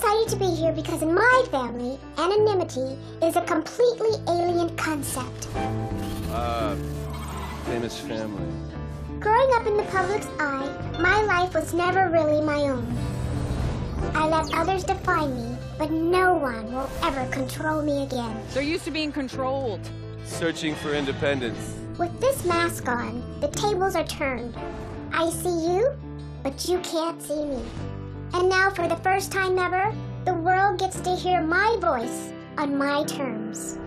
happy to be here because in my family, anonymity is a completely alien concept. Uh, famous family. Growing up in the public's eye, my life was never really my own. I let others define me, but no one will ever control me again. They're used to being controlled. Searching for independence. With this mask on, the tables are turned. I see you, but you can't see me. Now, for the first time ever, the world gets to hear my voice on my terms.